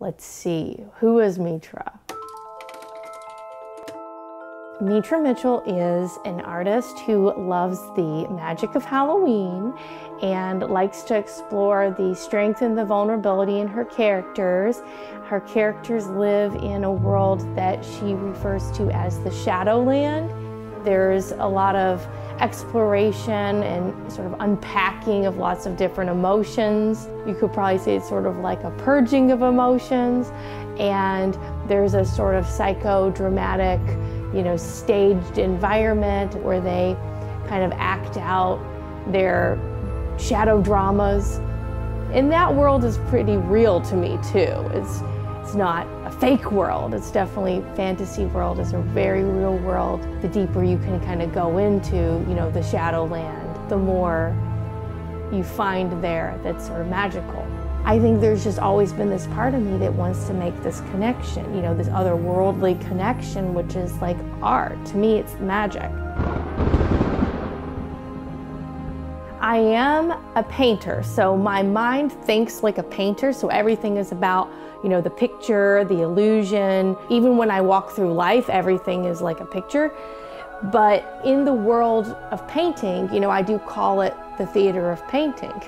Let's see, who is Metra? Metra Mitchell is an artist who loves the magic of Halloween and likes to explore the strength and the vulnerability in her characters. Her characters live in a world that she refers to as the Shadowland. There's a lot of exploration and sort of unpacking of lots of different emotions. You could probably say it's sort of like a purging of emotions. And there's a sort of psychodramatic, you know, staged environment where they kind of act out their shadow dramas. And that world is pretty real to me too. It's it's not a fake world. It's definitely fantasy world. It's a very real world. The deeper you can kind of go into, you know, the Shadowland, the more you find there that's sort of magical. I think there's just always been this part of me that wants to make this connection, you know, this otherworldly connection, which is like art. To me, it's magic. I am a painter, so my mind thinks like a painter, so everything is about, you know, the picture, the illusion. Even when I walk through life, everything is like a picture. But in the world of painting, you know, I do call it the theater of painting.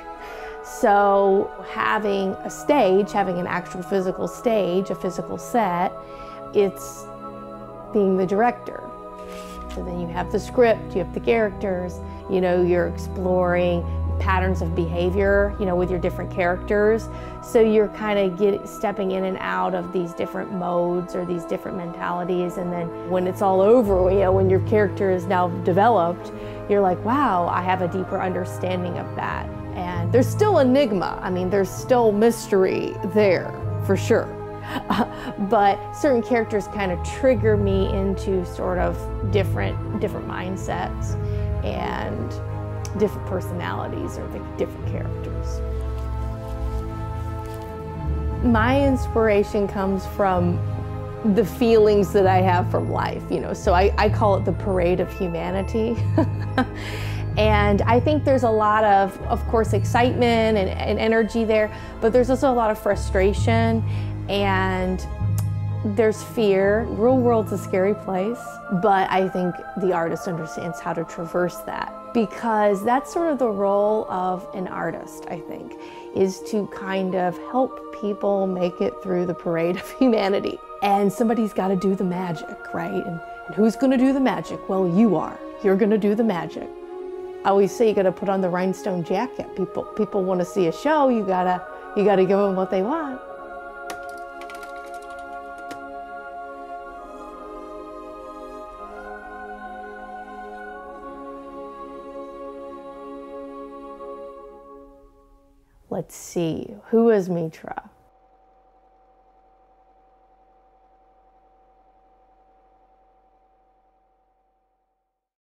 So having a stage, having an actual physical stage, a physical set, it's being the director. So then you have the script, you have the characters, you know, you're exploring patterns of behavior, you know, with your different characters. So you're kind of stepping in and out of these different modes or these different mentalities. And then when it's all over, you know, when your character is now developed, you're like, wow, I have a deeper understanding of that. And there's still enigma. I mean, there's still mystery there for sure. but certain characters kind of trigger me into sort of different different mindsets and different personalities or different characters. My inspiration comes from the feelings that I have from life, you know, so I, I call it the parade of humanity. and I think there's a lot of, of course, excitement and, and energy there, but there's also a lot of frustration and there's fear. Real world's a scary place, but I think the artist understands how to traverse that because that's sort of the role of an artist, I think, is to kind of help people make it through the parade of humanity. And somebody's got to do the magic, right? And, and who's going to do the magic? Well, you are. You're going to do the magic. I always say you got to put on the rhinestone jacket. People people want to see a show, you got to you got to give them what they want. Let's see, who is Metra?